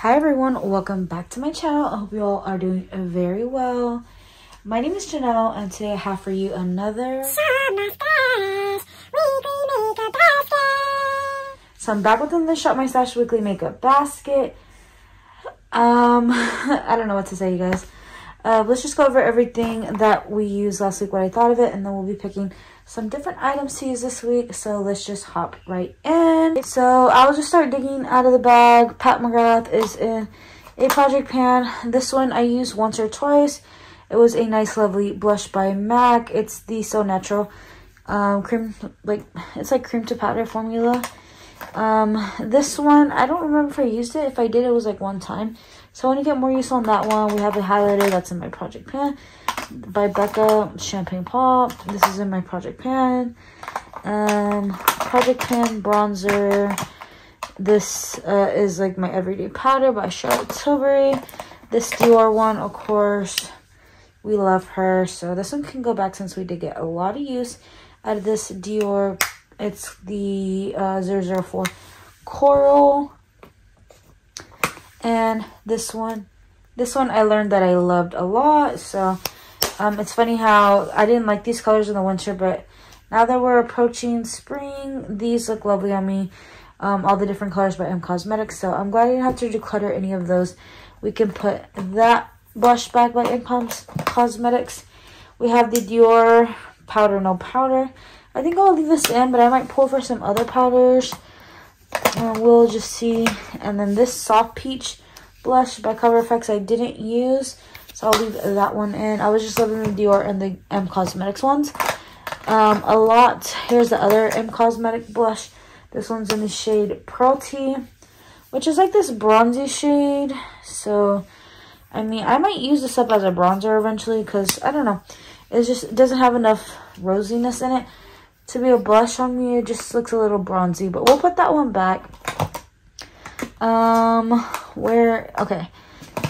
Hi everyone, welcome back to my channel. I hope you all are doing very well. My name is Janelle and today I have for you another So I'm back within the Shop My Stash Weekly Makeup Basket. Um, I don't know what to say you guys. Uh, let's just go over everything that we used last week, what I thought of it, and then we'll be picking some different items to use this week. So let's just hop right in. So I'll just start digging out of the bag. Pat McGrath is in a project pan. This one I used once or twice. It was a nice, lovely blush by MAC. It's the So Natural um, cream, like, it's like cream to powder formula. Um, this one, I don't remember if I used it. If I did, it was like one time. So I want to get more use on that one. We have a highlighter that's in my project pan by Becca Champagne Pop. This is in my Project Pan. Um, Project Pan bronzer. This uh, is like my everyday powder by Charlotte Tilbury. This Dior one, of course, we love her. So this one can go back since we did get a lot of use out of this Dior. It's the uh, 004 Coral. And this one, this one I learned that I loved a lot. So um, it's funny how I didn't like these colors in the winter, but now that we're approaching spring, these look lovely on me. Um, all the different colors by M Cosmetics. So I'm glad I didn't have to declutter any of those. We can put that blush back by M Cosmetics. We have the Dior Powder No Powder. I think I'll leave this in, but I might pull for some other powders. And we'll just see. And then this Soft Peach blush by Cover FX I didn't use. So I'll leave that one in. I was just loving the Dior and the M Cosmetics ones. Um, a lot. Here's the other M Cosmetic blush. This one's in the shade Pearl Tea, which is like this bronzy shade. So, I mean, I might use this up as a bronzer eventually because, I don't know. It just it doesn't have enough rosiness in it to be a blush on me. It just looks a little bronzy, but we'll put that one back. Um, where, okay.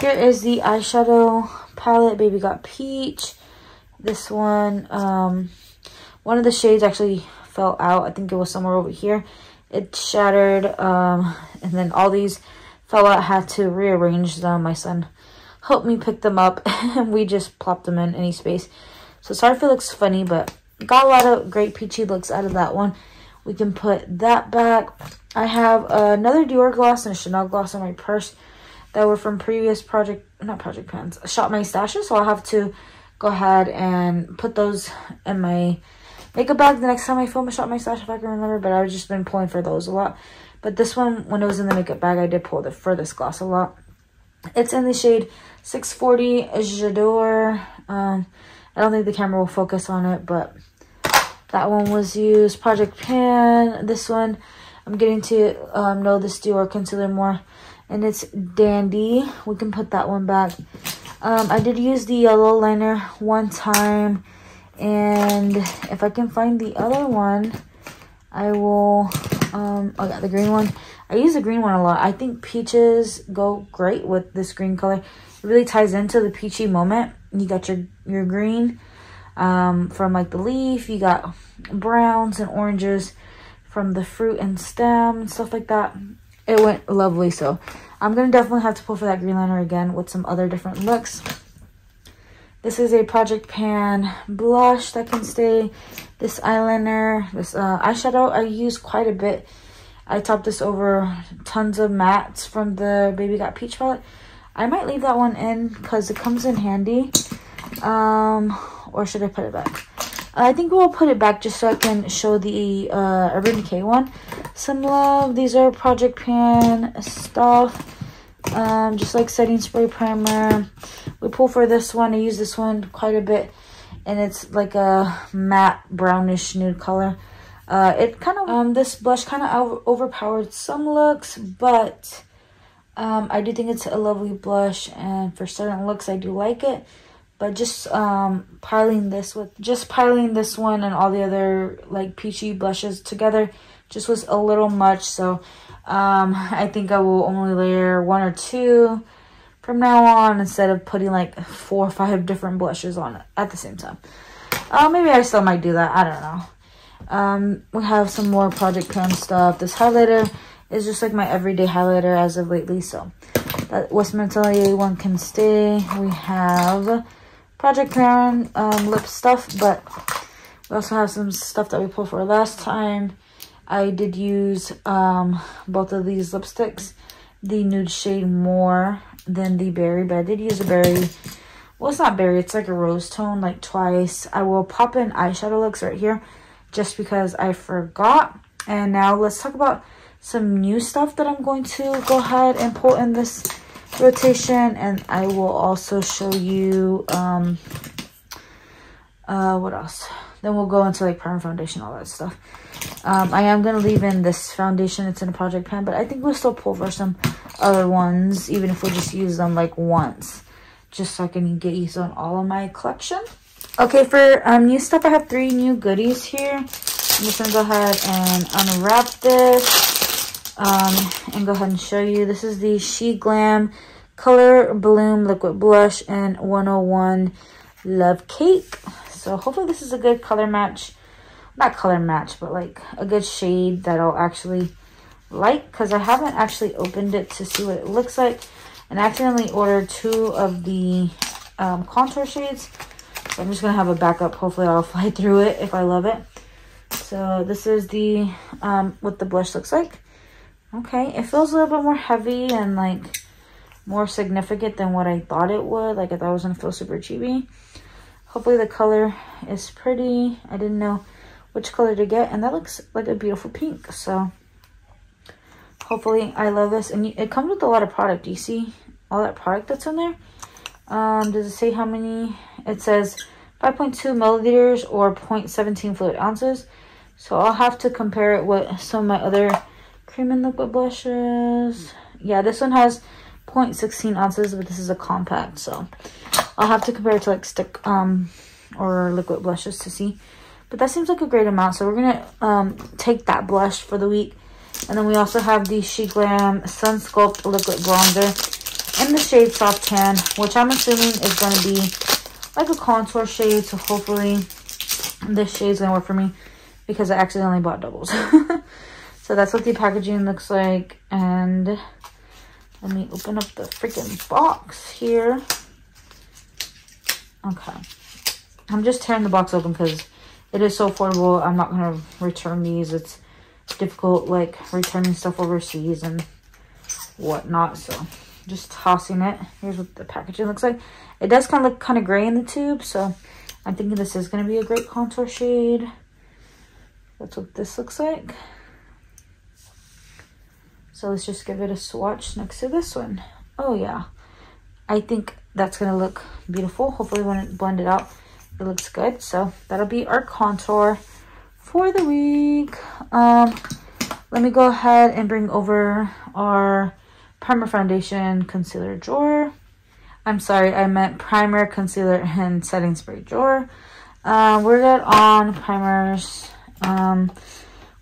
Here is the eyeshadow palette, Baby Got Peach. This one, um, one of the shades actually fell out. I think it was somewhere over here. It shattered, um, and then all these fell out. had to rearrange them. My son helped me pick them up, and we just plopped them in any space. So sorry if it looks funny, but got a lot of great peachy looks out of that one. We can put that back. I have another Dior gloss and a Chanel gloss in my purse that were from previous project, not project pans, shop my stashes. So I'll have to go ahead and put those in my makeup bag the next time I film a shop my stash if I can remember. But I've just been pulling for those a lot. But this one, when it was in the makeup bag, I did pull the for this gloss a lot. It's in the shade 640 J'adore. Um, I don't think the camera will focus on it, but that one was used. Project Pan. This one, I'm getting to um, know this Dior concealer more and it's Dandy. We can put that one back. Um, I did use the yellow liner one time, and if I can find the other one, I will, um, oh yeah, the green one. I use the green one a lot. I think peaches go great with this green color. It really ties into the peachy moment. You got your, your green um, from like the leaf. You got browns and oranges from the fruit and stem, and stuff like that it went lovely. So I'm going to definitely have to pull for that green liner again with some other different looks. This is a Project Pan blush that can stay. This eyeliner, this uh, eyeshadow I use quite a bit. I topped this over tons of mattes from the Baby Got Peach palette. I might leave that one in because it comes in handy. Um, or should I put it back? I think we'll put it back just so I can show the uh, Urban Decay one. Some love. These are Project Pan stuff. Um, just like setting spray primer. We pull for this one. I use this one quite a bit. And it's like a matte brownish nude color. Uh, it kind of, um, this blush kind of overpowered some looks, but um, I do think it's a lovely blush. And for certain looks, I do like it but just um piling this with just piling this one and all the other like peachy blushes together just was a little much. So um i think i will only layer one or two from now on instead of putting like four or five different blushes on at the same time. Uh maybe i still might do that. I don't know. Um we have some more project pan stuff. This highlighter is just like my everyday highlighter as of lately. So that Westminster one can stay. We have Project Pan um, lip stuff, but we also have some stuff that we pulled for last time. I did use um, both of these lipsticks, the nude shade more than the berry, but I did use a berry. Well, it's not berry, it's like a rose tone, like twice. I will pop in eyeshadow looks right here just because I forgot. And now let's talk about some new stuff that I'm going to go ahead and pull in this rotation. And I will also show you, um, uh, what else? Then we'll go into like primer foundation, all that stuff. Um, I am to leave in this foundation. It's in a project pan, but I think we'll still pull for some other ones, even if we just use them like once, just so I can get used on all of my collection. Okay, for um, new stuff, I have three new goodies here. I'm just to go ahead and unwrap this um, and go ahead and show you. This is the SHEGLAM Color Bloom Liquid Blush and 101 Love Cake. So hopefully this is a good color match. Not color match, but like a good shade that I'll actually like. Because I haven't actually opened it to see what it looks like. And I accidentally ordered two of the um, contour shades. So I'm just going to have a backup. Hopefully I'll fly through it if I love it. So this is the um, what the blush looks like. Okay, it feels a little bit more heavy and like more significant than what I thought it would. Like I thought it was going to feel super cheapy. Hopefully the color is pretty. I didn't know which color to get. And that looks like a beautiful pink. So hopefully I love this. And it comes with a lot of product. Do you see all that product that's in there? Um, does it say how many? It says 5.2 milliliters or 0.17 fluid ounces. So I'll have to compare it with some of my other cream and liquid blushes. Yeah, this one has 0.16 ounces, but this is a compact. So I'll have to compare it to like stick um or liquid blushes to see. But that seems like a great amount. So we're to um, take that blush for the week. And then we also have the SHEGLAM Sun Sculpt Liquid Bronzer in the shade Soft Tan, which I'm assuming is going to be like a contour shade. So hopefully this shade is going to work for me because I accidentally bought doubles. so that's what the packaging looks like. And let me open up the freaking box here. Okay. I'm just tearing the box open because it is so affordable. I'm not going to return these. It's difficult, like, returning stuff overseas and whatnot. So, just tossing it. Here's what the packaging looks like. It does kind of look kind of gray in the tube. So, I'm thinking this is going to be a great contour shade. That's what this looks like. So, let's just give it a swatch next to this one. Oh, yeah. I think that's to look beautiful. Hopefully when it blended out, it looks good. So that'll be our contour for the week. Um, let me go ahead and bring over our primer foundation concealer drawer. I'm sorry, I meant primer, concealer, and setting spray drawer. Uh, we're good on primers. Um,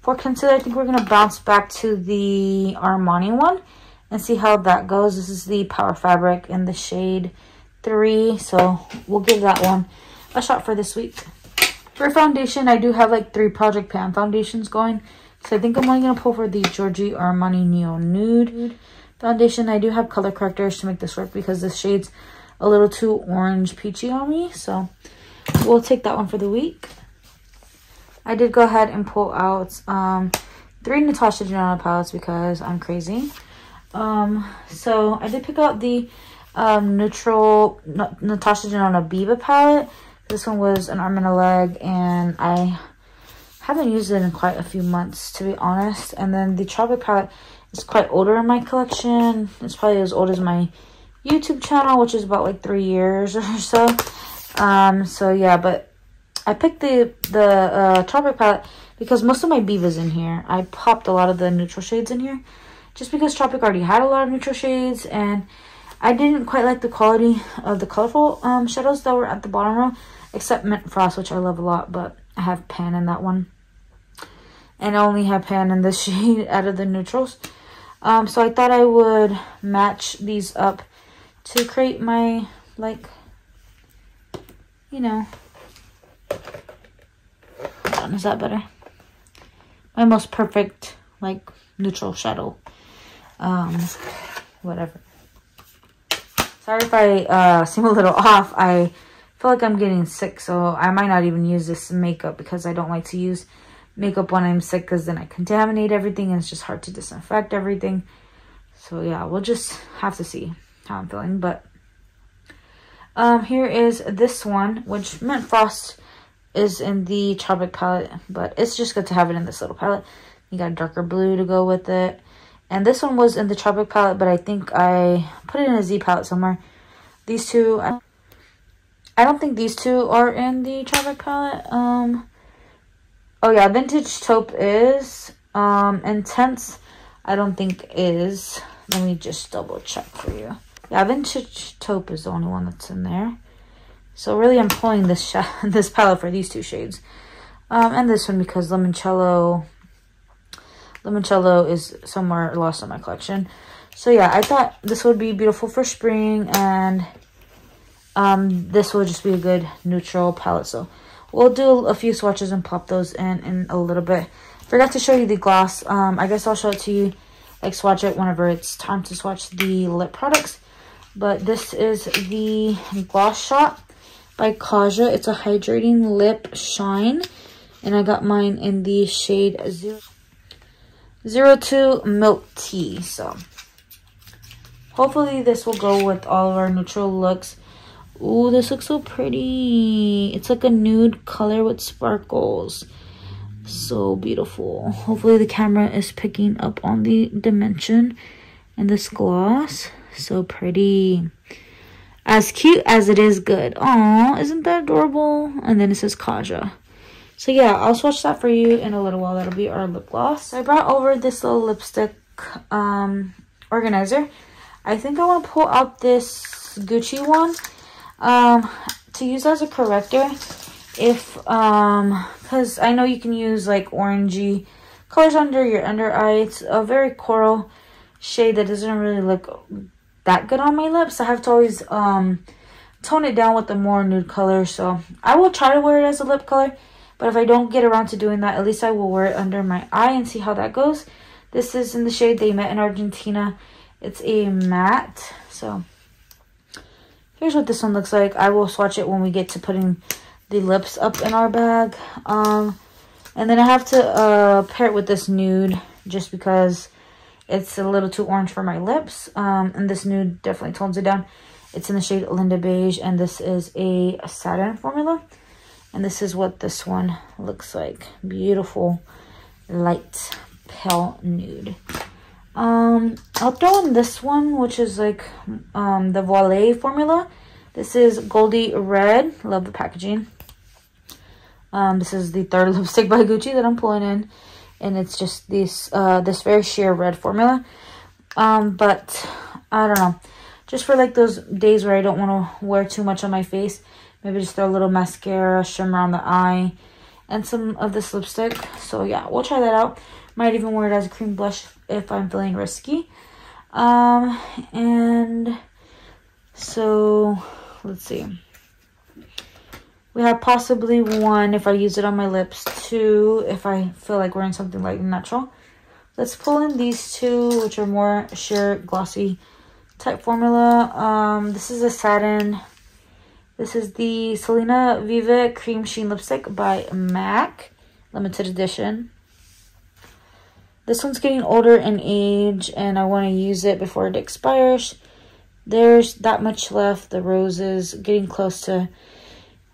for concealer, I think we're going to bounce back to the Armani one and see how that goes. This is the Power Fabric in the shade 3. So we'll give that one a shot for this week. For foundation, I do have like three Project Pan foundations going. So I think I'm only going to pull for the Giorgio Armani Neo Nude foundation. I do have color correctors to make this work because this shade's a little too orange peachy on me. So we'll take that one for the week. I did go ahead and pull out um, three Natasha Denona palettes because I'm crazy. Um, so I did pick out the um, neutral Natasha Denona Biba palette. This one was an arm and a leg, and I haven't used it in quite a few months, to be honest. And then the Tropic palette is quite older in my collection. It's probably as old as my YouTube channel, which is about like three years or so. Um, so yeah, but I picked the the uh, Tropic palette because most of my Biba's in here. I popped a lot of the neutral shades in here just because Tropic already had a lot of neutral shades and I didn't quite like the quality of the colorful um, shadows that were at the bottom row except Mint Frost, which I love a lot, but I have Pan in that one. And I only have Pan in this shade out of the neutrals. Um, so I thought I would match these up to create my, like, you know, on, is that better? My most perfect, like, neutral shadow um, whatever. Sorry if I uh, seem a little off. I feel like I'm getting sick, so I might not even use this makeup because I don't like to use makeup when I'm sick because then I contaminate everything and it's just hard to disinfect everything. So yeah, we'll just have to see how I'm feeling. But um, here is this one, which Mint Frost is in the Tropic palette, but it's just good to have it in this little palette. You got a darker blue to go with it. And this one was in the Tropic palette, but I think I put it in a Z palette somewhere. These two, I, I don't think these two are in the Tropic palette. Um, oh yeah, Vintage Taupe is. Um, Intense, I don't think is. Let me just double check for you. Yeah, Vintage Taupe is the only one that's in there. So really I'm pulling this this palette for these two shades. Um, and this one because Limoncello Limoncello is somewhere lost in my collection. So yeah, I thought this would be beautiful for spring and um, this will just be a good neutral palette. So we'll do a few swatches and pop those in in a little bit. Forgot to show you the gloss. Um, I guess I'll show it to you, like swatch it whenever it's time to swatch the lip products. But this is the Gloss Shot by Kaja. It's a hydrating lip shine. And I got mine in the shade Zero. Zero Two Milk Tea. So, hopefully this will go with all of our neutral looks. Ooh, this looks so pretty. It's like a nude color with sparkles. So beautiful. Hopefully the camera is picking up on the dimension and this gloss. So pretty. As cute as it is good. Aw, isn't that adorable? And then it says Kaja. So yeah, I'll swatch that for you in a little while. That'll be our lip gloss. I brought over this little lipstick um, organizer. I think I want to pull out this Gucci one um, to use as a corrector. If, um, because I know you can use like orangey colors under your under eye. It's a very coral shade that doesn't really look that good on my lips. I have to always um, tone it down with a more nude color. So I will try to wear it as a lip color. But if I don't get around to doing that, at least I will wear it under my eye and see how that goes. This is in the shade They Met in Argentina. It's a matte. So here's what this one looks like. I will swatch it when we get to putting the lips up in our bag. Um, and then I have to uh, pair it with this nude just because it's a little too orange for my lips. Um, and this nude definitely tones it down. It's in the shade Linda Beige, and this is a satin formula. And this is what this one looks like. Beautiful light pale nude. Um, I'll throw in this one, which is like um, the Voile formula. This is Goldie Red. Love the packaging. Um, this is the third lipstick by Gucci that I'm pulling in. And it's just this, uh, this very sheer red formula. Um, but I don't know. Just for like those days where I don't want to wear too much on my face. Maybe just throw a little mascara, shimmer on the eye, and some of this lipstick. So yeah, we'll try that out. Might even wear it as a cream blush if I'm feeling risky. Um, and so let's see. We have possibly one if I use it on my lips, two if I feel like wearing something like natural. Let's pull in these two, which are more sheer glossy type formula. Um, this is a satin this is the Selena Viva Cream Sheen Lipstick by MAC. Limited edition. This one's getting older in age and I want to use it before it expires. There's that much left. The rose is getting close to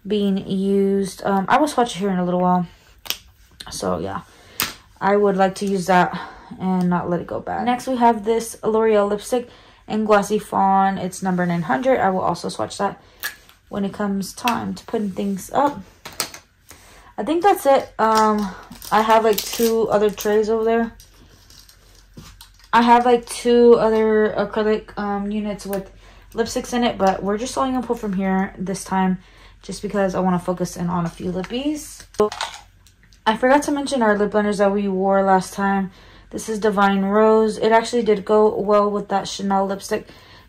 being used. Um, I will swatch it here in a little while. So yeah, I would like to use that and not let it go bad. Next we have this L'Oreal lipstick in Glossy Fawn. It's number 900. I will also swatch that when it comes time to putting things up. I think that's it. Um, I have like two other trays over there. I have like two other acrylic um, units with lipsticks in it, but we're just only gonna pull from here this time just because I want to focus in on a few lippies. I forgot to mention our lip blenders that we wore last time. This is Divine Rose. It actually did go well with that Chanel lipstick.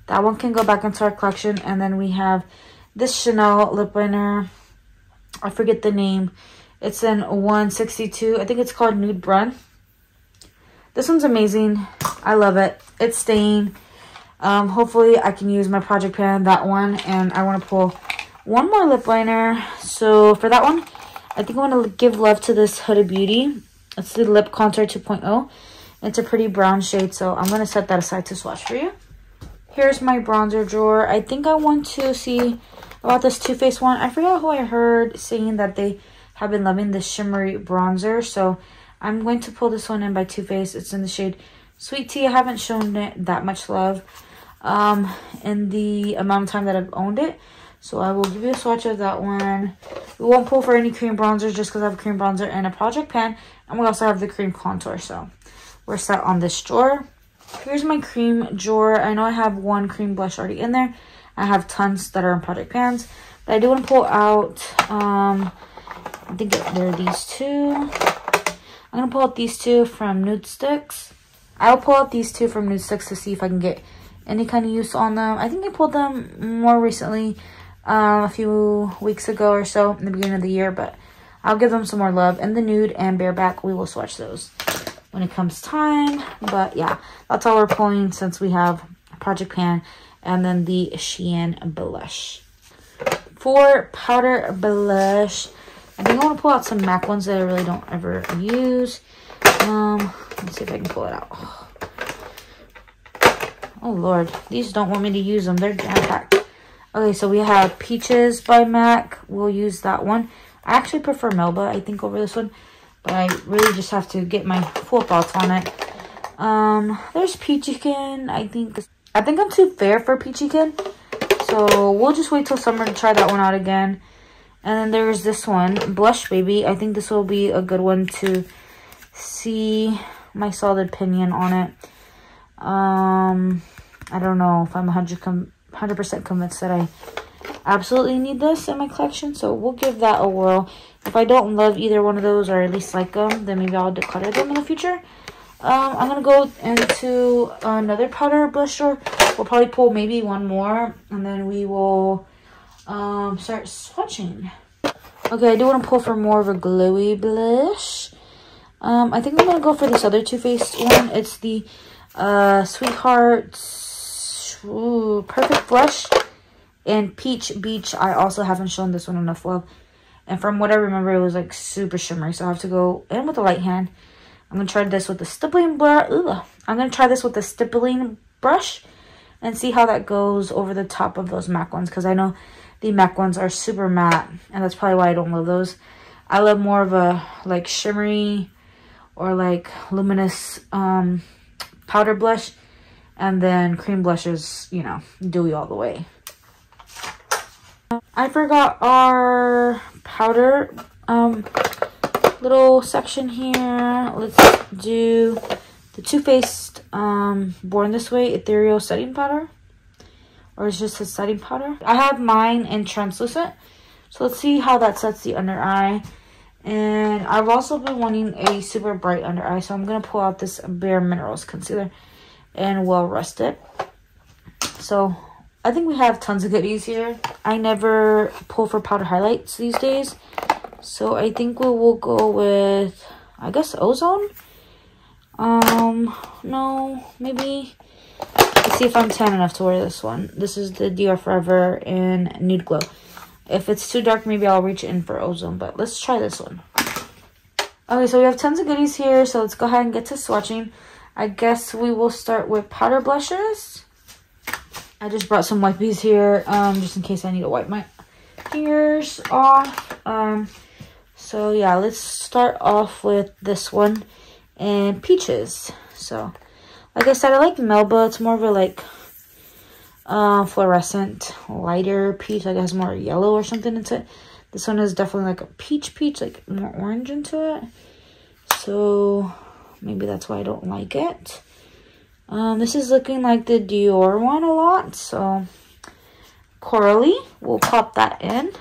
That one can go back into our collection. And then we have this Chanel lip liner. I forget the name. It's in 162. I think it's called Nude Brun. This one's amazing. I love it. It's staying. Um, hopefully I can use my project pan, that one, and I want to pull one more lip liner. So for that one, I think I want to give love to this Huda Beauty. It's the Lip Contour 2.0. It's a pretty brown shade, so I'm going to set that aside to swatch for you. Here's my bronzer drawer. I think I want to see about this Too Faced one. I forgot who I heard saying that they have been loving this shimmery bronzer. So I'm going to pull this one in by Too Faced. It's in the shade Sweet Tea. I haven't shown it that much love um, in the amount of time that I've owned it. So I will give you a swatch of that one. We won't pull for any cream bronzers just because I have a cream bronzer and a project pan. And we also have the cream contour. So we're set on this drawer. Here's my cream drawer. I know I have one cream blush already in there. I have tons that are in project pans. But I do want to pull out, um, I think there are these two. I'm going to pull out these two from Nudestix. I'll pull out these two from Nudestix to see if I can get any kind of use on them. I think I pulled them more recently, um, a few weeks ago or so in the beginning of the year, but I'll give them some more love. And the nude and bareback, we will swatch those when it comes time. But yeah, that's all we're pulling since we have Project Pan and then the Shein blush. For powder blush, I think I want to pull out some MAC ones that I really don't ever use. Um, let's see if I can pull it out. Oh, Lord. These don't want me to use them. They're jam-packed. Okay, so we have Peaches by MAC. We'll use that one. I actually prefer Melba, I think, over this one. But I really just have to get my full thoughts on it. Um, there's Peachykeen. I think I think I'm too fair for Peachykeen. So we'll just wait till summer to try that one out again. And then there's this one, Blush Baby. I think this will be a good one to see my solid opinion on it. Um, I don't know if I'm 100% convinced that I absolutely need this in my collection. So we'll give that a whirl. If I don't love either one of those or at least like them, then maybe I'll declutter them in the future. Um, I'm going to go into another powder drawer. We'll probably pull maybe one more. And then we will um, start swatching. Okay, I do want to pull for more of a glowy blush. Um, I think I'm going to go for this other Too Faced one. It's the uh, Sweetheart Ooh, Perfect Blush and Peach Beach. I also haven't shown this one enough love. And from what I remember, it was like super shimmery. So I have to go in with the light hand. I'm going to try this with the stippling brush. I'm going to try this with the stippling brush and see how that goes over the top of those MAC ones. Because I know the MAC ones are super matte. And that's probably why I don't love those. I love more of a like shimmery or like luminous um, powder blush. And then cream blushes, you know, dewy all the way. I forgot our powder um, little section here. Let's do the Too Faced um, Born This Way Ethereal Setting Powder. Or it's just a setting powder. I have mine in translucent. So let's see how that sets the under eye. And I've also been wanting a super bright under eye. So I'm going to pull out this Bare Minerals concealer and well rest it. So I think we have tons of goodies here. I never pull for powder highlights these days. So I think we will go with, I guess, Ozone. Um, no, maybe. Let's see if I'm tan enough to wear this one. This is the Dior Forever in Nude Glow. If it's too dark, maybe I'll reach in for Ozone. But let's try this one. Okay, so we have tons of goodies here. So let's go ahead and get to swatching. I guess we will start with powder blushes. I just brought some wipes here, um, just in case I need to wipe my ears off. Um, so yeah, let's start off with this one and peaches. So, like I said, I like Melba. It's more of a like uh, fluorescent, lighter peach. Like it has more yellow or something into it. This one is definitely like a peach peach, like more orange into it. So maybe that's why I don't like it. Um, this is looking like the Dior one a lot, so Coralie, we'll pop that in.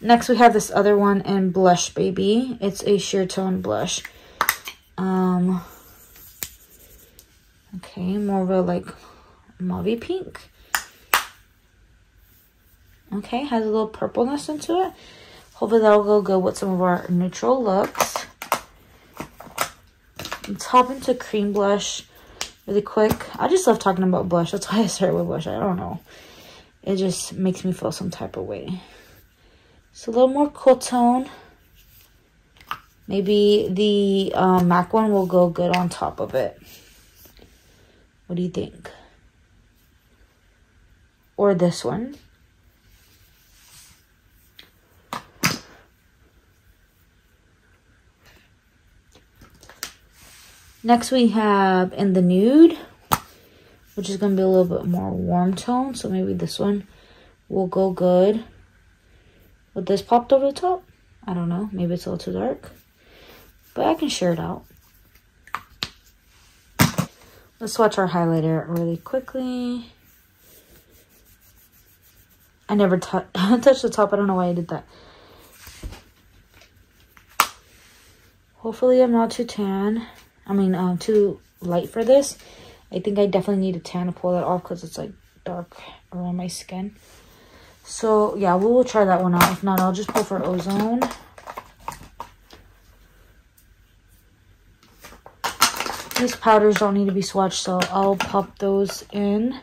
Next, we have this other one in Blush Baby. It's a sheer tone blush. Um, okay, more of a like mauve pink. Okay, has a little purpleness into it. Hopefully that'll go good with some of our neutral looks. Let's hop into cream blush really quick. I just love talking about blush. That's why I started with blush. I don't know. It just makes me feel some type of way. So a little more cool tone. Maybe the um, MAC one will go good on top of it. What do you think? Or this one. Next we have in the nude, which is going to be a little bit more warm tone. So maybe this one will go good. With this popped over the top? I don't know. Maybe it's a little too dark. But I can share it out. Let's swatch our highlighter really quickly. I never touched the top. I don't know why I did that. Hopefully I'm not too tan. I mean, um, too light for this. I think I definitely need a tan to pull that off because it's like dark around my skin. So yeah, we will try that one out. If not, I'll just pull for ozone. These powders don't need to be swatched, so I'll pop those in.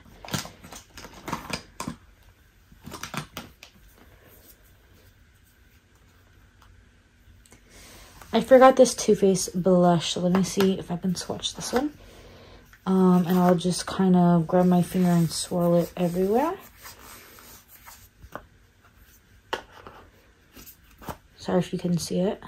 I forgot this Too Faced blush, so let me see if I can swatch this one. Um, and I'll just kind of grab my finger and swirl it everywhere. Sorry if you can see it.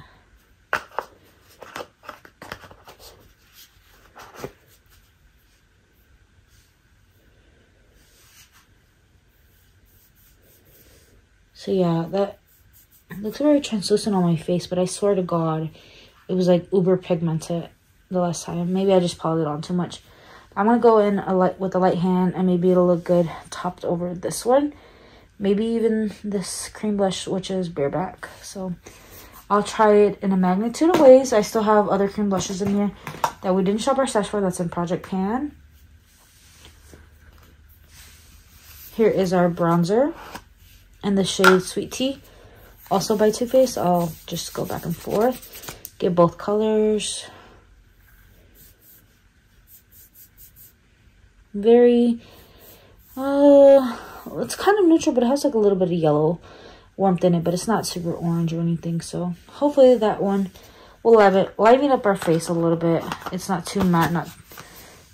So yeah, that looks very translucent on my face, but I swear to God, it was like uber pigmented the last time. Maybe I just piled it on too much. I'm going to go in a light with a light hand and maybe it'll look good topped over this one. Maybe even this cream blush, which is bareback. So I'll try it in a magnitude of ways. I still have other cream blushes in here that we didn't shop our stash for. That's in Project Pan. Here is our bronzer and the shade Sweet Tea also by Too Faced. I'll just go back and forth, get both colors. Very, uh, it's kind of neutral, but it has like a little bit of yellow warmth in it, but it's not super orange or anything. So hopefully that one will liven, liven up our face a little bit. It's not too matte, not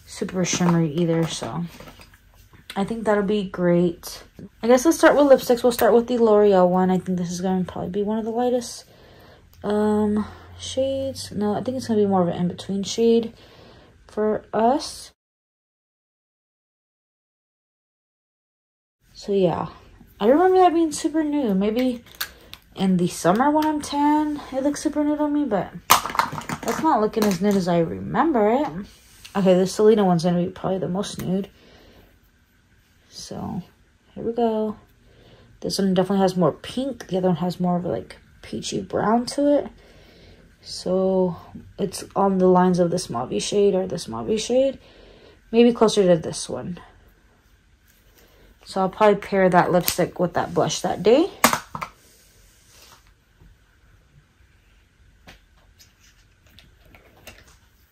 super shimmery either. So I think that'll be great. I guess let's start with lipsticks. We'll start with the L'Oreal one. I think this is going to probably be one of the lightest um, shades. No, I think it's going to be more of an in-between shade for us. So yeah, I remember that being super new. Maybe in the summer when I'm tan, it looks super nude on me, but that's not looking as nude as I remember it. Okay, the Selena one's going to be probably the most nude. So here we go. This one definitely has more pink. The other one has more of like peachy brown to it. So it's on the lines of this mauve shade or this mauve shade. Maybe closer to this one. So I'll probably pair that lipstick with that blush that day.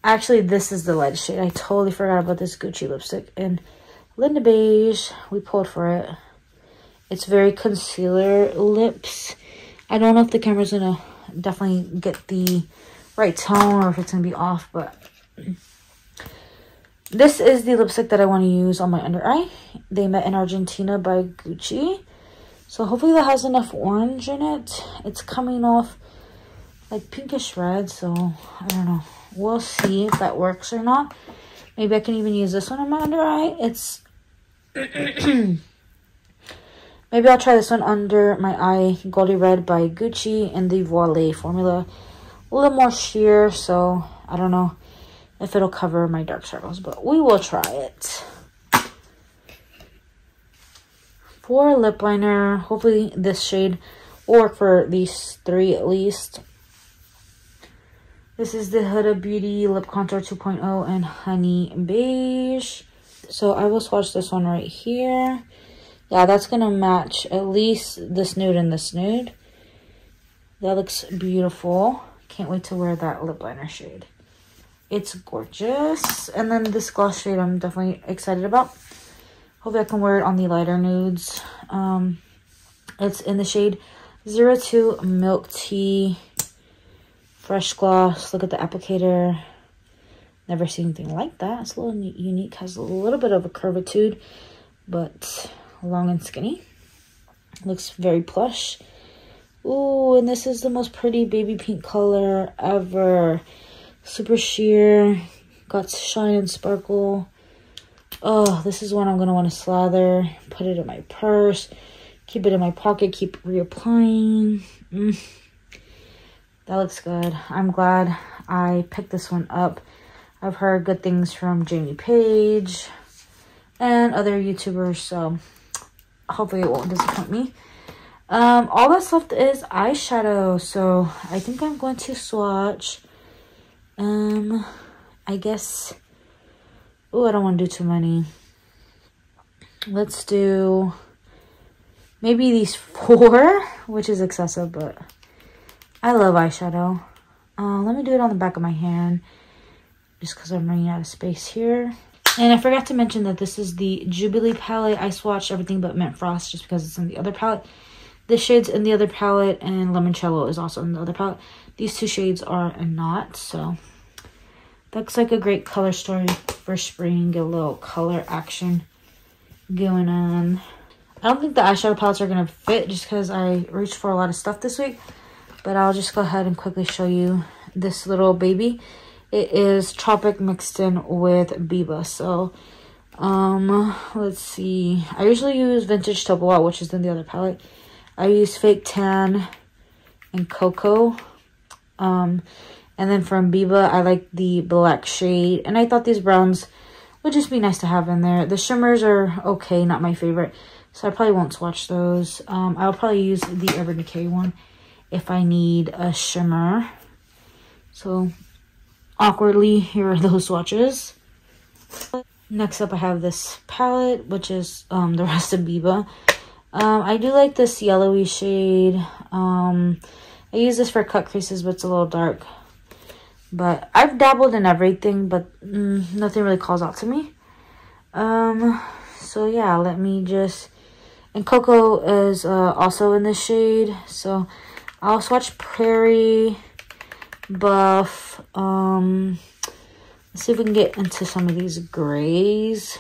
Actually, this is the light shade. I totally forgot about this Gucci lipstick. And Linda Beige. We pulled for it. It's very concealer lips. I don't know if the camera's going to definitely get the right tone or if it's going to be off, but this is the lipstick that I want to use on my under eye. They Met in Argentina by Gucci. So hopefully that has enough orange in it. It's coming off like pinkish red, so I don't know. We'll see if that works or not. Maybe I can even use this one on my under eye. It's... Maybe I'll try this one under my eye. Goldie Red by Gucci in the Voile formula. A little more sheer, so I don't know if it'll cover my dark circles. But we will try it. For lip liner, hopefully this shade work for these three at least. This is the Huda Beauty Lip Contour 2.0 and Honey Beige. So I will swatch this one right here. Yeah, that's going to match at least this nude and this nude. That looks beautiful. Can't wait to wear that lip liner shade. It's gorgeous. And then this gloss shade I'm definitely excited about. Hopefully I can wear it on the lighter nudes. Um, it's in the shade 02 Milk Tea Fresh Gloss. Look at the applicator. Never seen anything like that. It's a little unique. Has a little bit of a curvitude, but long and skinny. Looks very plush. Ooh, and this is the most pretty baby pink color ever. Super sheer. Got shine and sparkle. Oh, this is one I'm going to want to slather. Put it in my purse. Keep it in my pocket. Keep reapplying. Mm. That looks good. I'm glad I picked this one up. I've heard good things from Jamie Page and other YouTubers, so hopefully it won't disappoint me. Um, all that's left is eyeshadow, so I think I'm going to swatch, um, I guess, oh, I don't want to do too many. Let's do maybe these four, which is excessive, but I love eyeshadow. Uh, let me do it on the back of my hand, just because I'm running out of space here. And I forgot to mention that this is the Jubilee palette. I swatched everything but Mint Frost just because it's in the other palette. This shade's in the other palette and Limoncello is also in the other palette. These two shades are a not, so that's like a great color story for spring. Get a little color action going on. I don't think the eyeshadow palettes are going to fit just because I reached for a lot of stuff this week. But I'll just go ahead and quickly show you this little baby. It is Tropic mixed in with Biba. So, um, let's see. I usually use Vintage Taupe which is in the other palette. I use Fake Tan and Cocoa. Um, and then from Biba, I like the black shade. And I thought these browns would just be nice to have in there. The shimmers are okay, not my favorite. So I probably won't swatch those. Um, I'll probably use the Urban Decay one if I need a shimmer. So awkwardly, here are those swatches. Next up, I have this palette, which is um, the rest of Biba. Um, I do like this yellowy shade. Um, I use this for cut creases, but it's a little dark. But I've dabbled in everything, but mm, nothing really calls out to me. Um, so yeah, let me just... And Cocoa is uh, also in this shade. So I'll swatch Prairie, Buff. Um, let's see if we can get into some of these grays.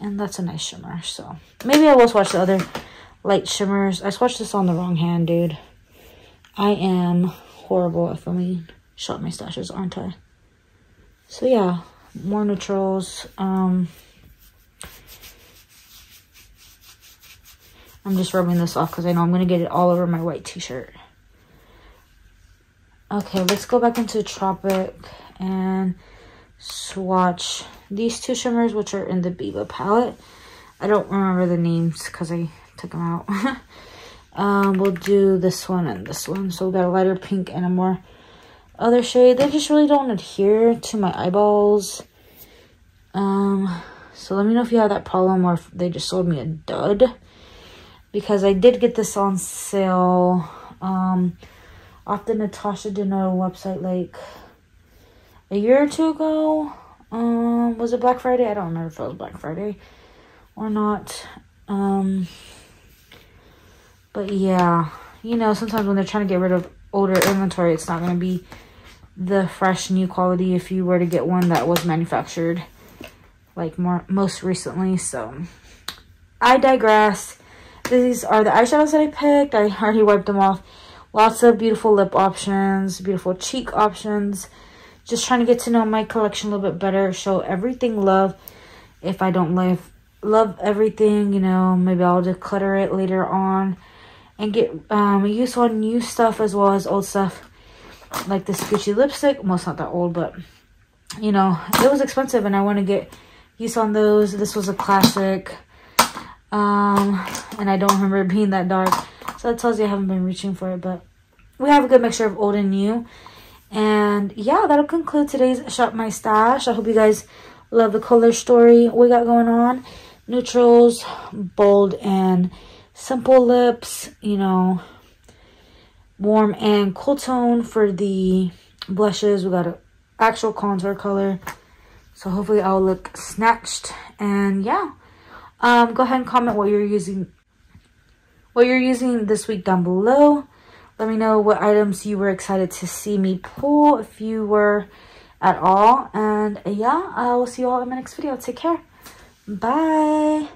And that's a nice shimmer. So maybe I will swatch the other light shimmers. I swatched this on the wrong hand, dude. I am horrible at filming shot my stashes, aren't I? So yeah, more neutrals. Um, I'm just rubbing this off because I know I'm going to get it all over my white t-shirt. Okay, let's go back into Tropic and swatch these two shimmers, which are in the Biba palette. I don't remember the names because I took them out. um, we'll do this one and this one. So we got a lighter pink and a more other shade. They just really don't adhere to my eyeballs. Um, so let me know if you have that problem or if they just sold me a dud. Because I did get this on sale um, off the Natasha Denona website like a year or two ago. Um, was it Black Friday? I don't remember if it was Black Friday or not. Um, but yeah, you know, sometimes when they're trying to get rid of older inventory, it's not going to be the fresh new quality if you were to get one that was manufactured like more most recently. So I digress. These are the eyeshadows that I picked. I already wiped them off. Lots of beautiful lip options, beautiful cheek options. Just trying to get to know my collection a little bit better show everything love. If i don't love love everything you know maybe i'll declutter it later on and get um use on new stuff as well as old stuff like this gucci lipstick. Well it's not that old but you know it was expensive and i want to get use on those. This was a classic um and i don't remember it being that dark so that tells you i haven't been reaching for it but we have a good mixture of old and new and yeah, that'll conclude today's Shop My Stash. I hope you guys love the color story we got going on. Neutrals, bold and simple lips, you know, warm and cool tone for the blushes. We got an actual contour color. So hopefully I'll look snatched. And yeah, um, go ahead and comment what you're using, what you're using this week down below. Let me know what items you were excited to see me pull if you were at all. And yeah, I will see you all in my next video. Take care. Bye.